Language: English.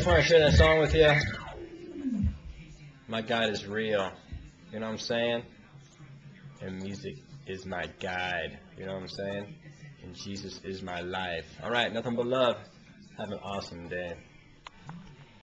Just want to share that song with you. My God is real. You know what I'm saying? And music is my guide. You know what I'm saying? And Jesus is my life. All right, nothing but love. Have an awesome day.